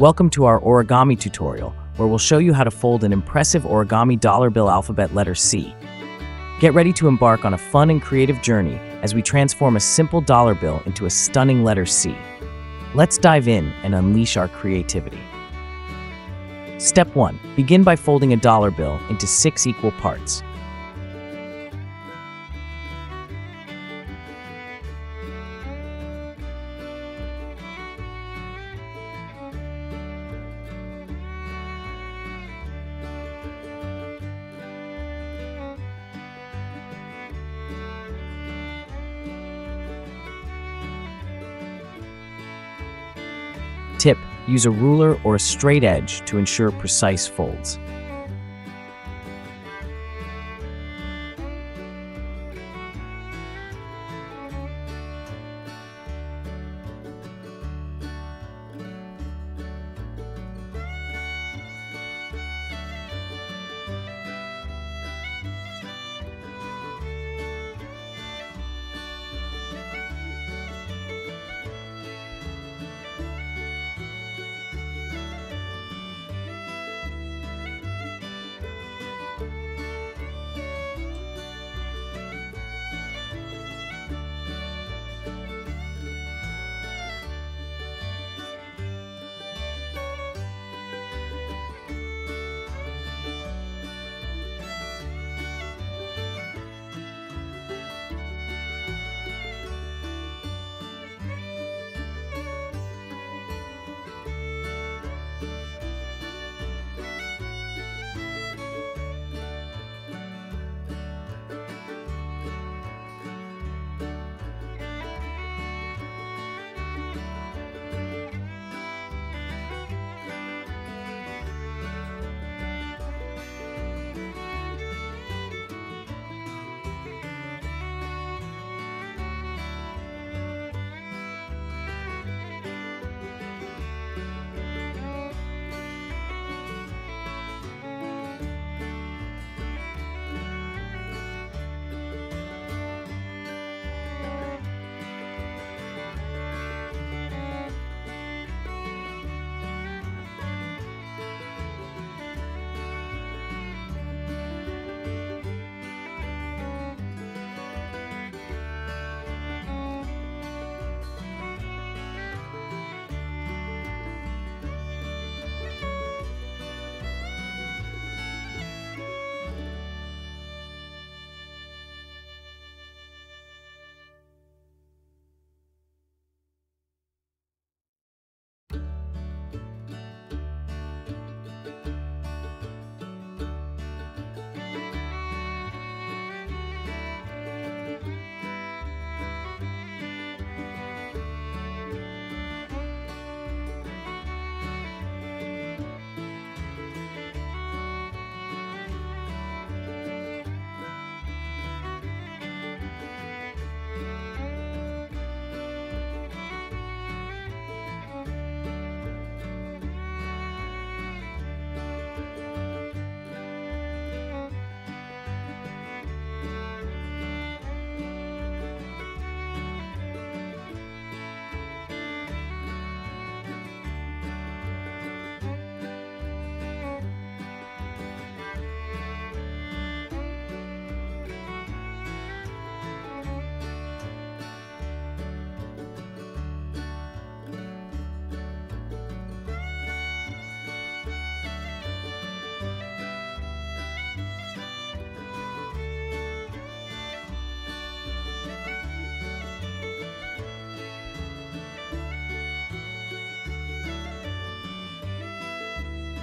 Welcome to our origami tutorial, where we'll show you how to fold an impressive origami dollar bill alphabet letter C. Get ready to embark on a fun and creative journey as we transform a simple dollar bill into a stunning letter C. Let's dive in and unleash our creativity. Step 1. Begin by folding a dollar bill into six equal parts. Tip, use a ruler or a straight edge to ensure precise folds.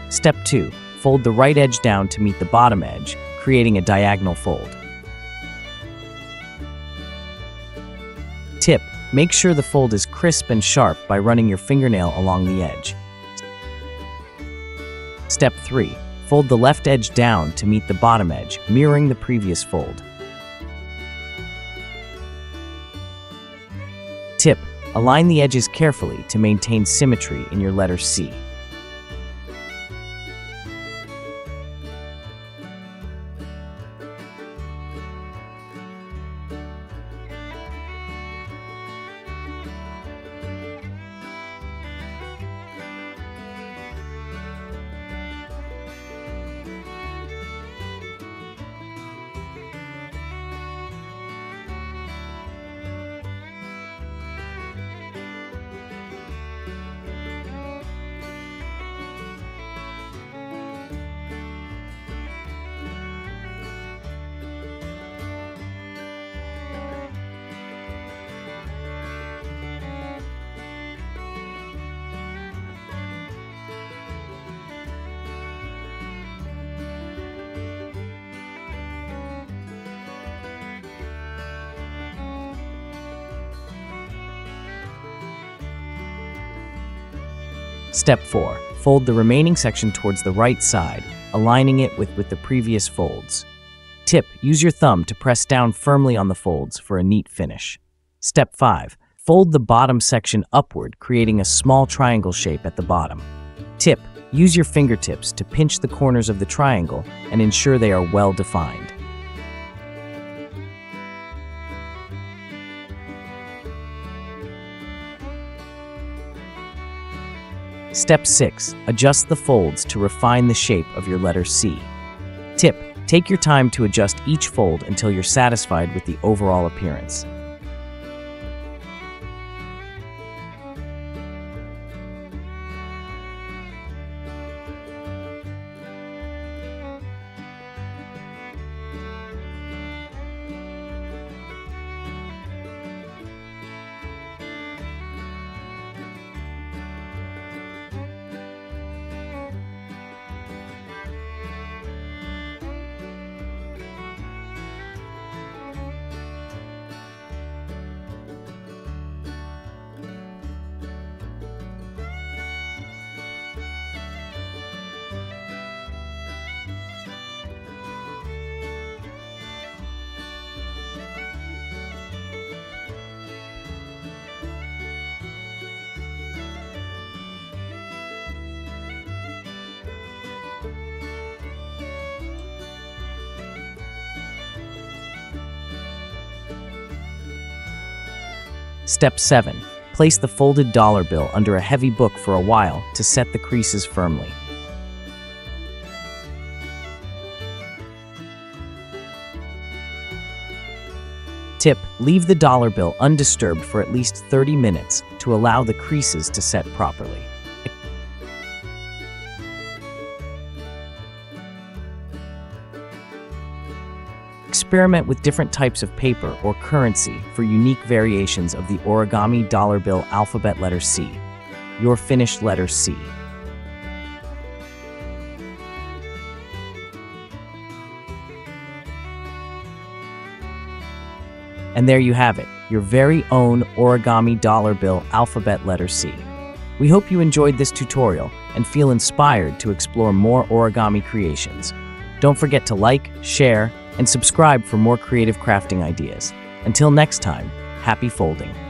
Step 2. Fold the right edge down to meet the bottom edge, creating a diagonal fold. Tip. Make sure the fold is crisp and sharp by running your fingernail along the edge. Step 3. Fold the left edge down to meet the bottom edge, mirroring the previous fold. Tip. Align the edges carefully to maintain symmetry in your letter C. Step 4. Fold the remaining section towards the right side, aligning it with, with the previous folds. Tip, use your thumb to press down firmly on the folds for a neat finish. Step 5. Fold the bottom section upward, creating a small triangle shape at the bottom. Tip, use your fingertips to pinch the corners of the triangle and ensure they are well defined. Step 6. Adjust the folds to refine the shape of your letter C. Tip. Take your time to adjust each fold until you're satisfied with the overall appearance. Step 7. Place the folded dollar bill under a heavy book for a while to set the creases firmly. Tip, leave the dollar bill undisturbed for at least 30 minutes to allow the creases to set properly. Experiment with different types of paper or currency for unique variations of the origami dollar bill alphabet letter C. Your finished letter C. And there you have it, your very own origami dollar bill alphabet letter C. We hope you enjoyed this tutorial and feel inspired to explore more origami creations. Don't forget to like, share, and subscribe for more creative crafting ideas. Until next time, happy folding.